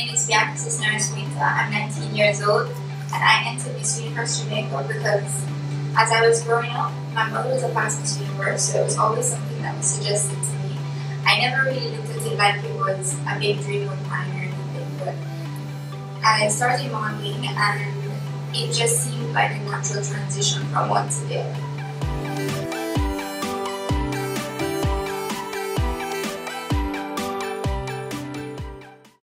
name is Bianca Cisneros Wynter. I'm 19 years old and I entered Miss Universe Jamaica because as I was growing up, my mother was a past Miss so it was always something that was suggested to me. I never really looked at it like it was a big dream of mine or anything, but I started modeling and it just seemed like a natural transition from one to the other.